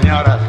señoras.